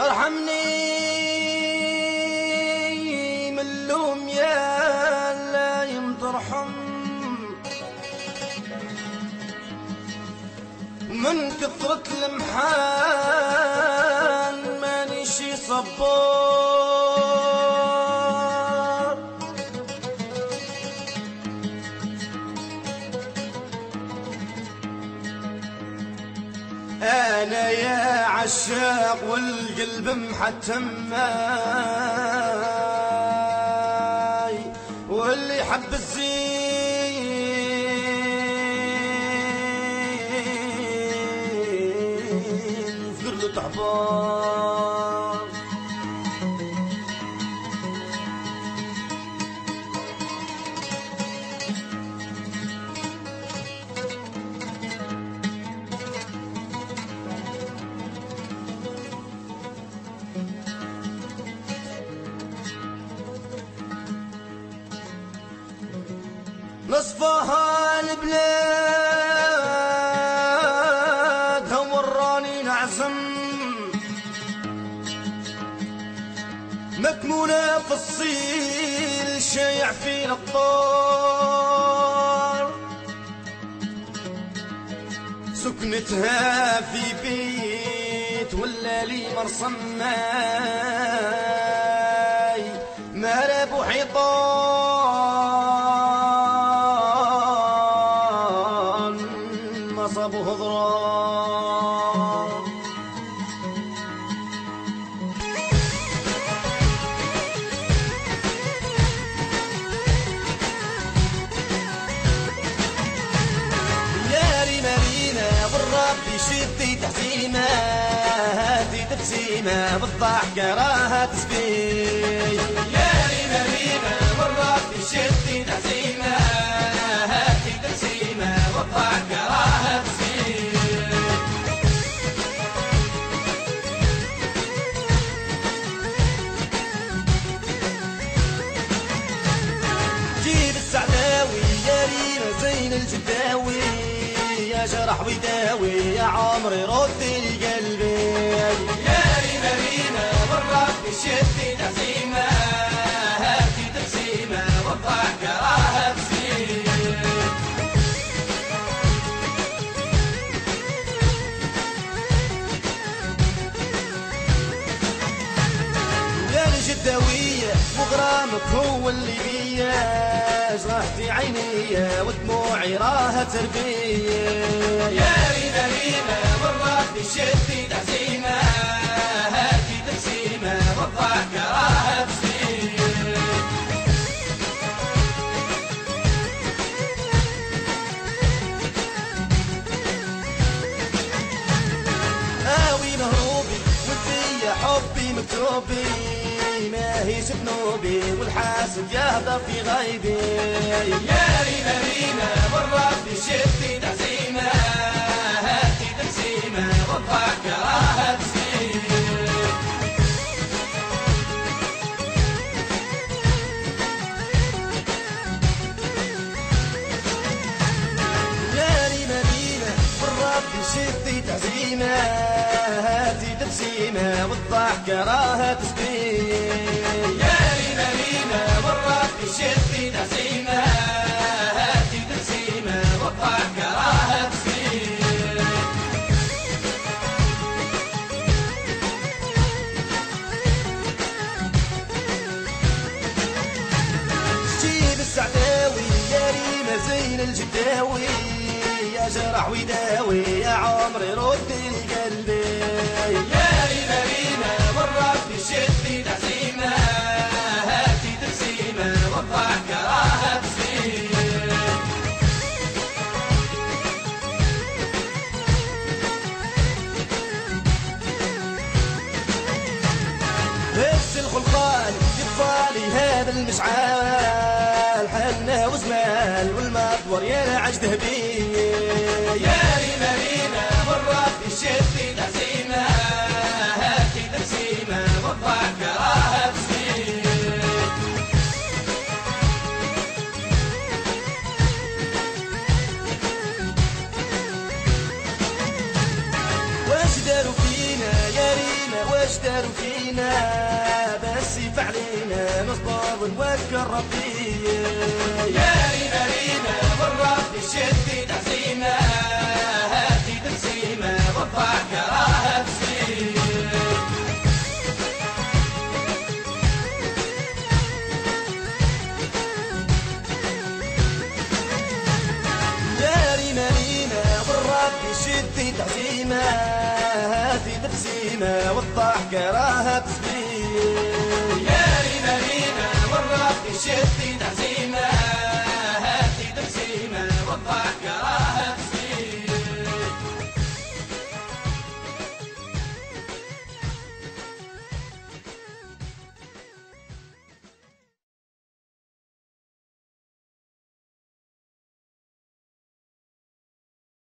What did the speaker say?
ارحمني من اللوم يا لايم ترحم من كثرة المحان ماني شي صبار أنا يا عشاق والقلب محتم واللي حب الزين فقر له نصفها البلاد وراني نعزم. مكمونة في الصيل شايع فينا الطار. سكنتها في بيت ولا لي مرسم ماي مراب حيطان. مصب هضران يا ريمارينا بالرب شدي تحزيمة هاتي تبسيمة بالضحكة راها تسبيل الجداوي يا جرح ويداوي يا عمري ردي لي قلبي يا رينا رينا بالرب شدي تعزيمة هاتي تبسيمة والضحكة راها الجداوية مغرامك هو اللي بيا جرحتي عيني ودموعي راها تربية يا رينا رينا بالرب شدي تعزيمة هاتي تبسيمة والضحكة راها هاوي مهروبي ودي حبي مكتوبي ما هيش بنوبي والحاسد يهضر في غيبي. يا رينا رينا بالرب شدي تعزيمة هاتي تبسيمة والضحكة راها تسيل يا ريما ريما بالرب شدي هاتي تبسيمة والضحكة راها تسبيل يا ريما ريما بالرب شدي تعزيمة هاتي تبسيمة والضحكة راها جيب السعداوي يا زين الجداوي. جرح ويداوي يا عمري رد لي قلبي يا ريما والرب شدي تعزيمة هاتي والضحكة راها تسيل بس الخلقان يطفالي هذا المشعال داروا فينا يا ريما واش اشتروا فينا؟ بس فعلينا نصبر ونوكل ربي يا رينا رينا والرب يشد تعزيمة هاتي تقسيمة والضحك راها تسير. يا رينا رينا والرب يشد تعزيمة تقسيمة والضحكة تسبيل